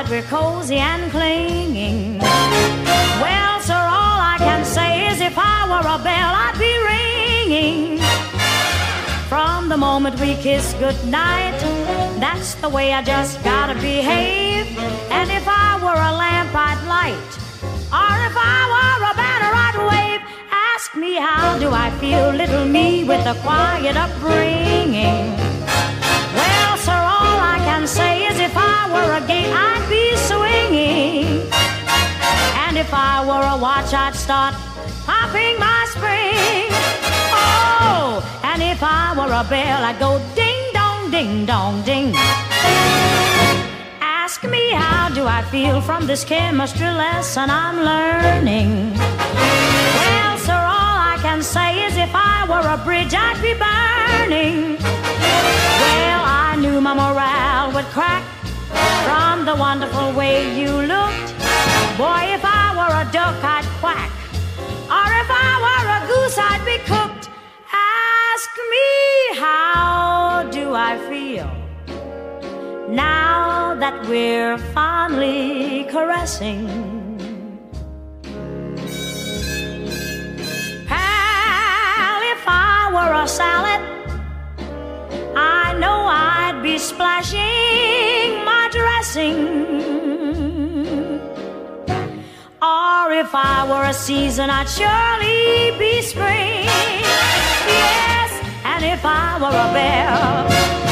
that we're cozy and clinging. Well, sir, all I can say is if I were a bell, I'd be ringing. From the moment we kiss goodnight, that's the way I just gotta behave. And if I were a lamp, I'd light. Or if I were a banner, I'd wave. Ask me how do I feel, little me with a quiet upbringing. Watch, I'd start popping my spring. Oh, and if I were a bell, I'd go ding dong, ding dong, ding. Ask me how do I feel from this chemistry lesson I'm learning. Well, sir, all I can say is if I were a bridge, I'd be burning. Well, I knew my morale would crack from the wonderful way you looked. Boy, if I were a duck, were I'd be cooked. Ask me, how do I feel? Now that we're fondly caressing. Pal, if I were a salad, I know I'd be splashing my dressing. If I were a season, I'd surely be spring. Yes, and if I were a bear,